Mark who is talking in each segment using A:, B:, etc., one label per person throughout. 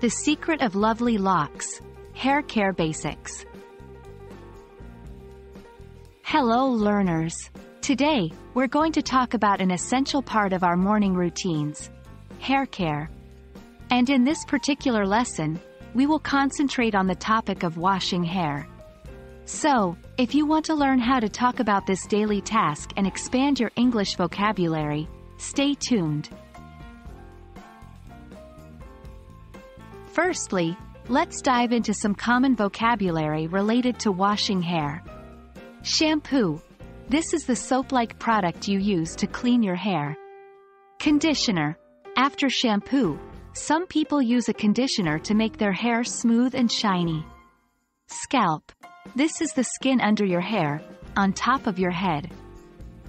A: The Secret of Lovely Locks. Hair Care Basics. Hello learners. Today, we're going to talk about an essential part of our morning routines. Hair care. And in this particular lesson, we will concentrate on the topic of washing hair. So, if you want to learn how to talk about this daily task and expand your English vocabulary, stay tuned. Firstly, let's dive into some common vocabulary related to washing hair. Shampoo. This is the soap-like product you use to clean your hair. Conditioner. After shampoo, some people use a conditioner to make their hair smooth and shiny. Scalp. This is the skin under your hair, on top of your head.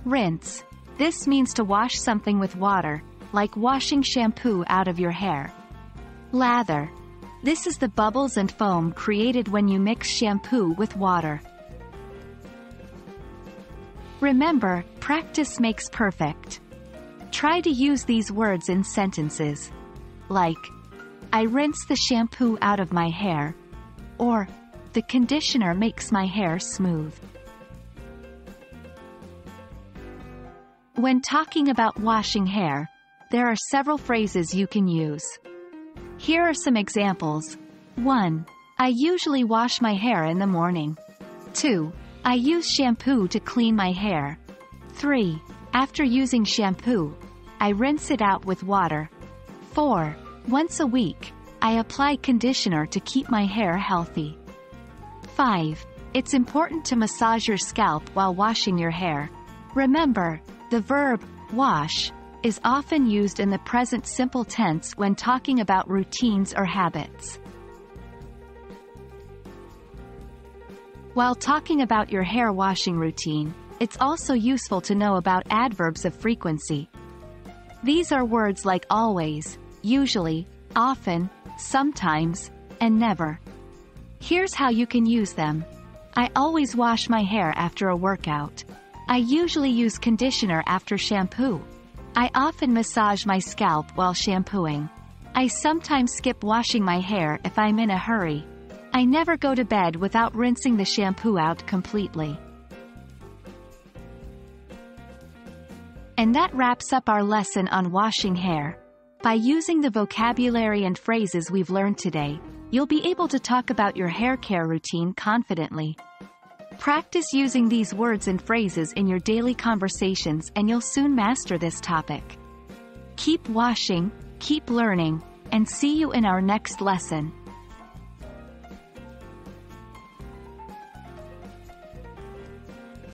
A: Rinse. This means to wash something with water, like washing shampoo out of your hair. Lather. This is the bubbles and foam created when you mix shampoo with water. Remember, practice makes perfect. Try to use these words in sentences. Like, I rinse the shampoo out of my hair. Or, the conditioner makes my hair smooth. When talking about washing hair, there are several phrases you can use. Here are some examples. 1. I usually wash my hair in the morning. 2. I use shampoo to clean my hair. 3. After using shampoo, I rinse it out with water. 4. Once a week, I apply conditioner to keep my hair healthy. 5. It's important to massage your scalp while washing your hair. Remember, the verb, wash, is often used in the present simple tense when talking about routines or habits. While talking about your hair washing routine, it's also useful to know about adverbs of frequency. These are words like always, usually, often, sometimes, and never. Here's how you can use them. I always wash my hair after a workout. I usually use conditioner after shampoo. I often massage my scalp while shampooing. I sometimes skip washing my hair if I'm in a hurry. I never go to bed without rinsing the shampoo out completely. And that wraps up our lesson on washing hair. By using the vocabulary and phrases we've learned today, you'll be able to talk about your hair care routine confidently. Practice using these words and phrases in your daily conversations and you'll soon master this topic. Keep washing, keep learning, and see you in our next lesson.